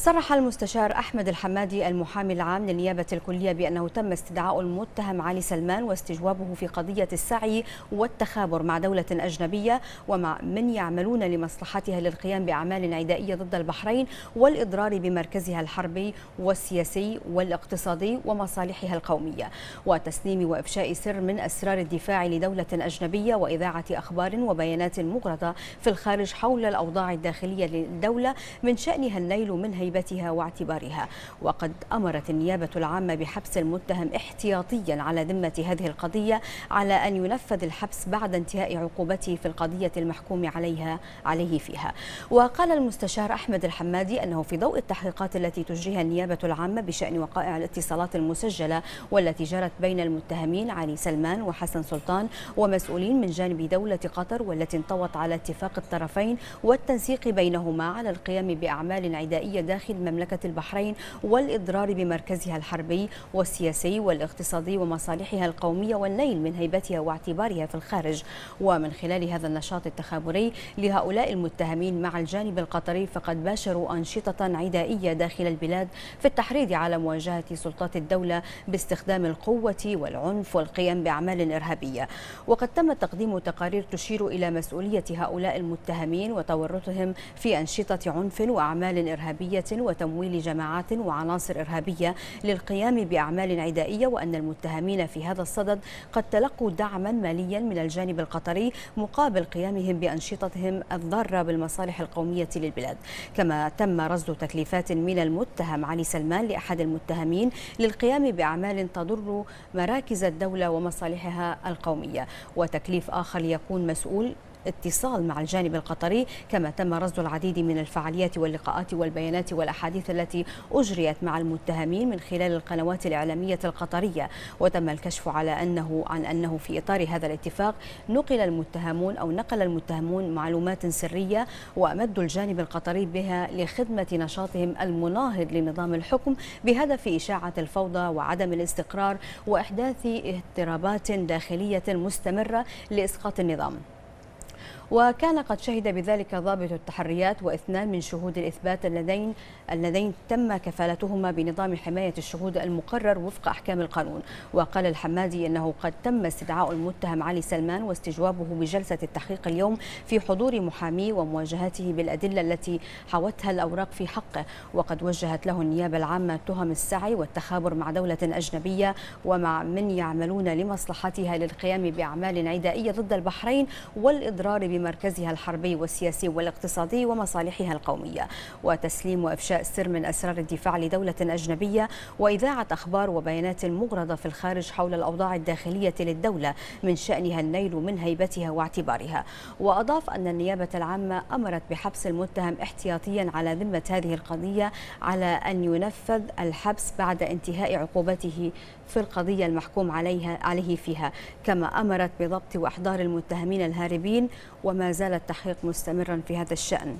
صرح المستشار أحمد الحمادي المحامي العام للنيابة الكلية بأنه تم استدعاء المتهم علي سلمان واستجوابه في قضية السعي والتخابر مع دولة أجنبية ومع من يعملون لمصلحتها للقيام بأعمال عدائية ضد البحرين والإضرار بمركزها الحربي والسياسي والاقتصادي ومصالحها القومية وتسليم وإفشاء سر من أسرار الدفاع لدولة أجنبية وإذاعة أخبار وبيانات مغرضة في الخارج حول الأوضاع الداخلية للدولة من شأنها النيل من هيبتها واعتبارها. وقد أمرت النيابة العامة بحبس المتهم احتياطيا على ذمة هذه القضية على أن ينفذ الحبس بعد انتهاء عقوبته في القضية المحكوم عليها عليه فيها. وقال المستشار أحمد الحمادي أنه في ضوء التحقيقات التي تجريها النيابة العامة بشأن وقائع الاتصالات المسجلة والتي جرت بين المتهمين علي سلمان وحسن سلطان ومسؤولين من جانب دولة قطر والتي انطوت على اتفاق الطرفين والتنسيق بينهما على القيام بأعمال عدائية داخل مملكة البحرين والإضرار بمركزها الحربي والسياسي والاقتصادي ومصالحها القومية والنيل من هيبتها واعتبارها في الخارج. ومن خلال هذا النشاط التخابري لهؤلاء المتهمين مع الجانب القطري فقد باشروا أنشطة عدائية داخل البلاد في التحريض على مواجهة سلطات الدولة باستخدام القوة والعنف والقيام بأعمال إرهابية. وقد تم تقديم تقارير تشير إلى مسؤولية هؤلاء المتهمين وتورطهم في أنشطة عنف وأعمال إرهابية وتمويل جماعات وعناصر إرهابية للقيام بأعمال عدائية وأن المتهمين في هذا الصدد قد تلقوا دعما ماليا من الجانب القطري مقابل قيامهم بأنشطتهم الضارة بالمصالح القومية للبلاد. كما تم رصد تكليفات من المتهم علي سلمان لأحد المتهمين للقيام بأعمال تضر مراكز الدولة ومصالحها القومية. وتكليف آخر يكون مسؤول اتصال مع الجانب القطري كما تم رصد العديد من الفعاليات واللقاءات والبيانات والأحاديث التي أجريت مع المتهمين من خلال القنوات الإعلامية القطرية. وتم الكشف على أنه عن أنه في إطار هذا الاتفاق نقل المتهمون أو نقل المتهمون معلومات سرية وأمدوا الجانب القطري بها لخدمة نشاطهم المناهض لنظام الحكم بهدف إشاعة الفوضى وعدم الاستقرار وإحداث اضطرابات داخلية مستمرة لإسقاط النظام. وكان قد شهد بذلك ضابط التحريات واثنان من شهود الإثبات اللذين اللذين تم كفالتهما بنظام حماية الشهود المقرر وفق أحكام القانون. وقال الحمادي أنه قد تم استدعاء المتهم علي سلمان واستجوابه بجلسة التحقيق اليوم في حضور محاميه ومواجهته بالأدلة التي حوتها الأوراق في حقه. وقد وجهت له النيابة العامة تهم السعي والتخابر مع دولة أجنبية ومع من يعملون لمصلحتها للقيام بأعمال عدائية ضد البحرين والإضرار بمركزها الحربي والسياسي والاقتصادي ومصالحها القومية وتسليم وإفشاء سر من أسرار الدفاع لدولة أجنبية وإذاعة أخبار وبيانات مغرضة في الخارج حول الأوضاع الداخلية للدولة من شأنها النيل من هيبتها واعتبارها. وأضاف أن النيابة العامة أمرت بحبس المتهم احتياطيا على ذمة هذه القضية على أن ينفذ الحبس بعد انتهاء عقوبته في القضية المحكوم عليها عليه فيها كما أمرت بضبط وإحضار المتهمين الهاربين وما زال التحقيق مستمرا في هذا الشأن.